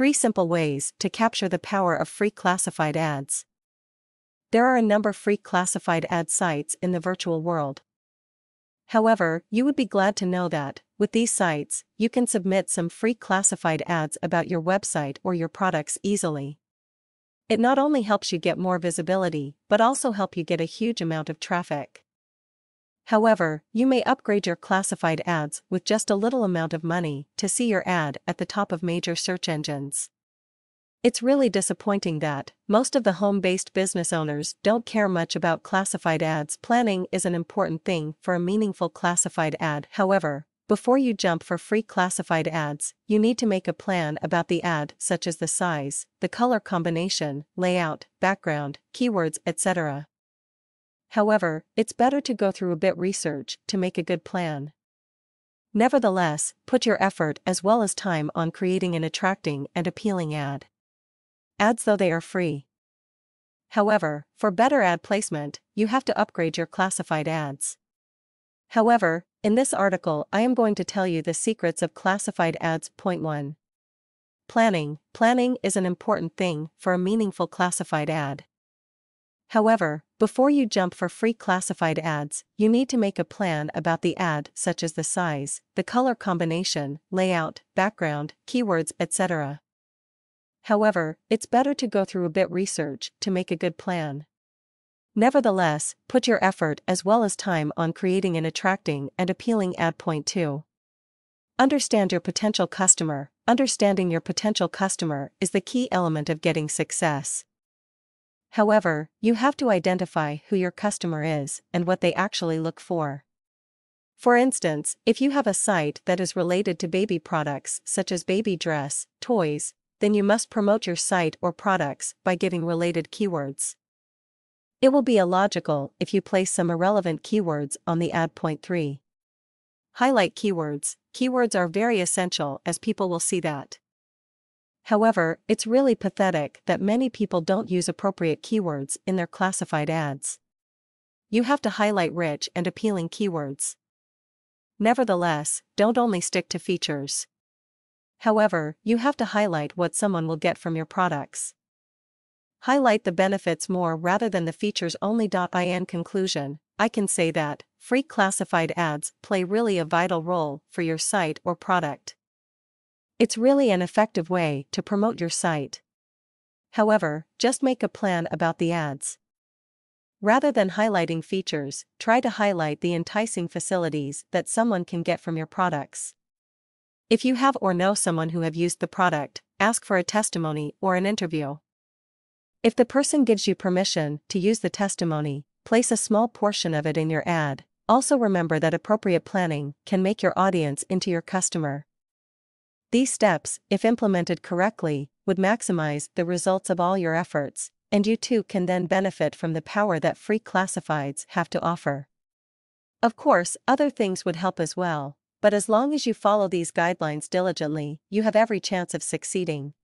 3 Simple Ways to Capture the Power of Free Classified Ads. There are a number of free classified ad sites in the virtual world. However, you would be glad to know that, with these sites, you can submit some free classified ads about your website or your products easily. It not only helps you get more visibility, but also help you get a huge amount of traffic. However, you may upgrade your classified ads with just a little amount of money to see your ad at the top of major search engines. It's really disappointing that most of the home based business owners don't care much about classified ads. Planning is an important thing for a meaningful classified ad. However, before you jump for free classified ads, you need to make a plan about the ad, such as the size, the color combination, layout, background, keywords, etc. However, it's better to go through a bit research to make a good plan. Nevertheless, put your effort as well as time on creating an attracting and appealing ad. Ads though they are free. However, for better ad placement, you have to upgrade your classified ads. However, in this article I am going to tell you the secrets of classified ads. Point 1. Planning. Planning is an important thing for a meaningful classified ad. However, before you jump for free classified ads, you need to make a plan about the ad such as the size, the color combination, layout, background, keywords, etc. However, it's better to go through a bit research to make a good plan. Nevertheless, put your effort as well as time on creating an attracting and appealing ad. Point 2. Understand your potential customer. Understanding your potential customer is the key element of getting success. However, you have to identify who your customer is and what they actually look for. For instance, if you have a site that is related to baby products such as baby dress, toys, then you must promote your site or products by giving related keywords. It will be illogical if you place some irrelevant keywords on the ad. Point 3. Highlight keywords. Keywords are very essential as people will see that. However, it's really pathetic that many people don't use appropriate keywords in their classified ads. You have to highlight rich and appealing keywords. Nevertheless, don't only stick to features. However, you have to highlight what someone will get from your products. Highlight the benefits more rather than the features only. In conclusion, I can say that free classified ads play really a vital role for your site or product. It's really an effective way to promote your site. However, just make a plan about the ads. Rather than highlighting features, try to highlight the enticing facilities that someone can get from your products. If you have or know someone who have used the product, ask for a testimony or an interview. If the person gives you permission to use the testimony, place a small portion of it in your ad. Also remember that appropriate planning can make your audience into your customer. These steps, if implemented correctly, would maximize the results of all your efforts, and you too can then benefit from the power that free classifieds have to offer. Of course, other things would help as well, but as long as you follow these guidelines diligently, you have every chance of succeeding.